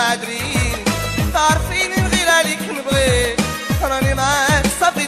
وعدريني تعرفيني نغير عليك نبغيك راني معاك صافي